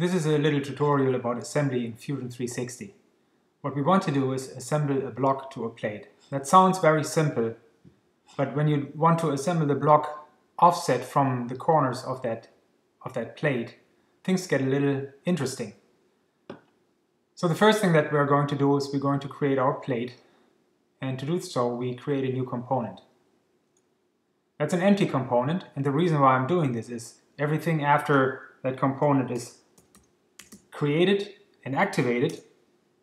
This is a little tutorial about assembly in Fusion 360. What we want to do is assemble a block to a plate. That sounds very simple, but when you want to assemble the block offset from the corners of that, of that plate, things get a little interesting. So the first thing that we're going to do is we're going to create our plate, and to do so we create a new component. That's an empty component, and the reason why I'm doing this is everything after that component is created and activated,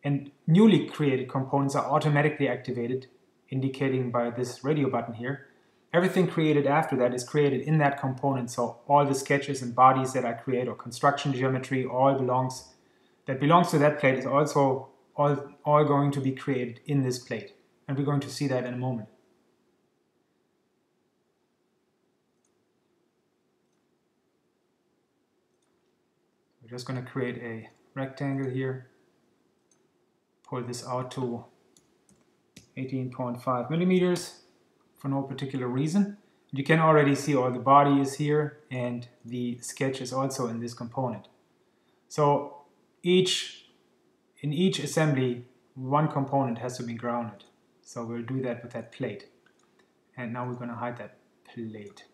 and newly created components are automatically activated, indicating by this radio button here. Everything created after that is created in that component, so all the sketches and bodies that I create or construction geometry, all belongs that belongs to that plate is also all, all going to be created in this plate. And we're going to see that in a moment. We're just going to create a rectangle here, pull this out to 18.5 millimeters for no particular reason. You can already see all the body is here and the sketch is also in this component. So each in each assembly one component has to be grounded. So we'll do that with that plate. And now we're going to hide that plate.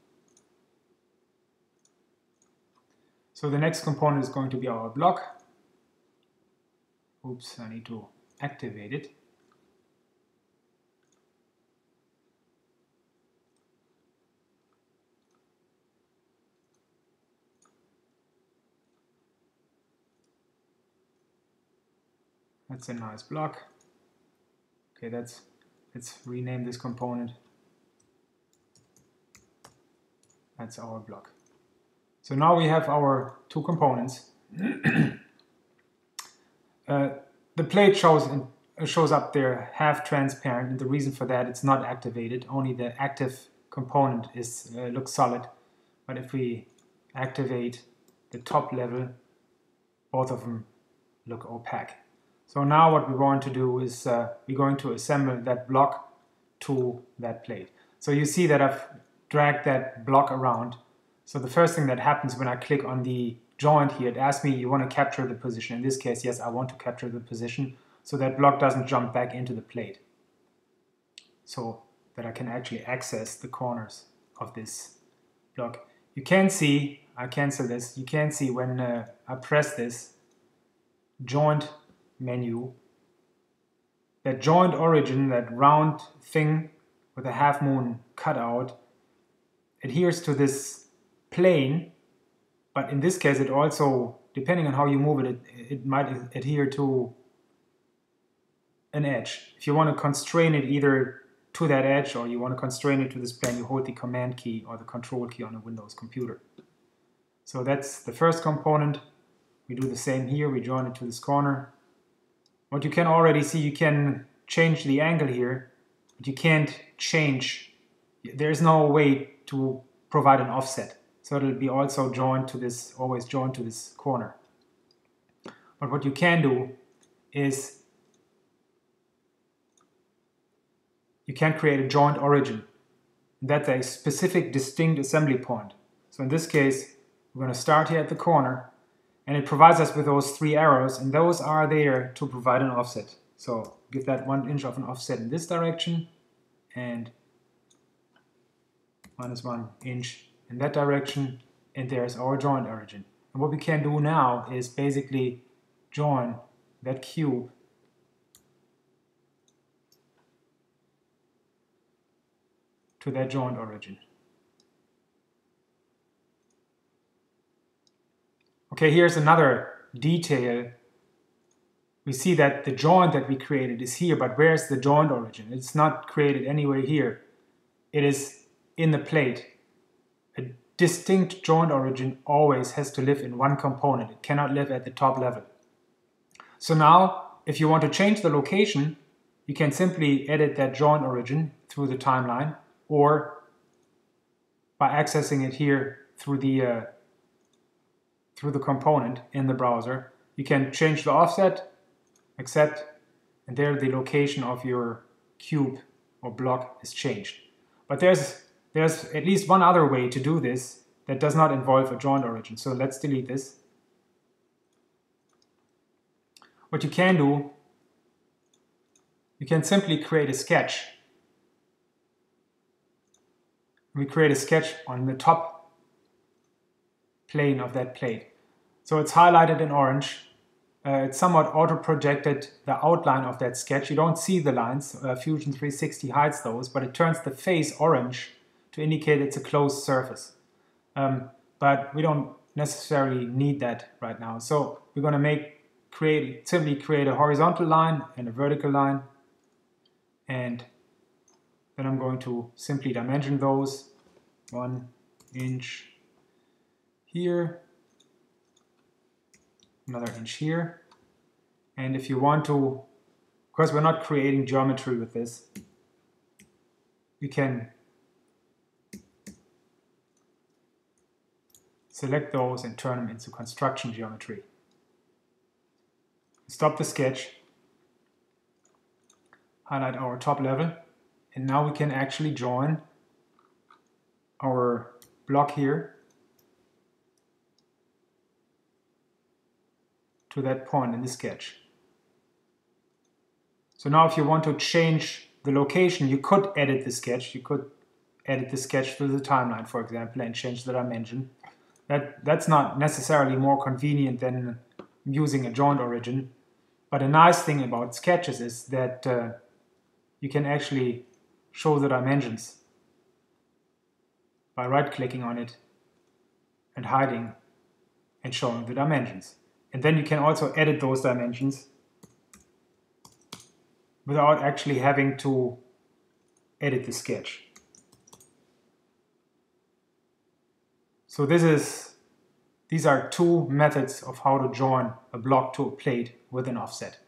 So the next component is going to be our block. Oops, I need to activate it. That's a nice block. Okay, that's let's rename this component. That's our block. So now we have our two components. uh, the plate shows in, uh, shows up there half transparent, and the reason for that it's not activated. Only the active component is uh, looks solid. But if we activate the top level, both of them look opaque. So now what we want to do is uh, we're going to assemble that block to that plate. So you see that I've dragged that block around so the first thing that happens when I click on the joint here, it asks me, you want to capture the position. In this case, yes, I want to capture the position so that block doesn't jump back into the plate. So that I can actually access the corners of this block. You can see, I cancel this, you can see when uh, I press this joint menu, that joint origin, that round thing with a half moon cutout adheres to this plane, but in this case it also, depending on how you move it, it, it might adhere to an edge. If you want to constrain it either to that edge or you want to constrain it to this plane, you hold the command key or the control key on a Windows computer. So that's the first component. We do the same here, we join it to this corner. What you can already see, you can change the angle here, but you can't change, there's no way to provide an offset. So it'll be also joined to this, always joined to this corner. But what you can do is you can create a joint origin. That's a specific distinct assembly point. So in this case, we're going to start here at the corner and it provides us with those three arrows and those are there to provide an offset. So give that one inch of an offset in this direction and minus one inch in that direction and there's our joint origin. And what we can do now is basically join that cube to that joint origin. Okay, here's another detail. We see that the joint that we created is here, but where's the joint origin? It's not created anywhere here. It is in the plate distinct joint origin always has to live in one component. It cannot live at the top level. So now, if you want to change the location, you can simply edit that joint origin through the timeline or by accessing it here through the uh, through the component in the browser. You can change the offset, accept, and there the location of your cube or block is changed. But there's there's at least one other way to do this that does not involve a joint origin. So let's delete this. what you can do, you can simply create a sketch. We create a sketch on the top plane of that plate. So it's highlighted in orange. Uh, it's somewhat auto-projected the outline of that sketch. You don't see the lines. Uh, Fusion 360 hides those, but it turns the face orange to indicate it's a closed surface. Um, but we don't necessarily need that right now. So we're going to make create simply create a horizontal line and a vertical line. And then I'm going to simply dimension those. One inch here. Another inch here. And if you want to because we're not creating geometry with this. You can select those and turn them into construction geometry stop the sketch, highlight our top level, and now we can actually join our block here to that point in the sketch. So now if you want to change the location, you could edit the sketch. You could edit the sketch through the timeline, for example, and change the dimension. That, that's not necessarily more convenient than using a joint origin, but a nice thing about sketches is that uh, you can actually show the dimensions by right-clicking on it and hiding and showing the dimensions. And then you can also edit those dimensions without actually having to edit the sketch. So this is these are two methods of how to join a block to a plate with an offset.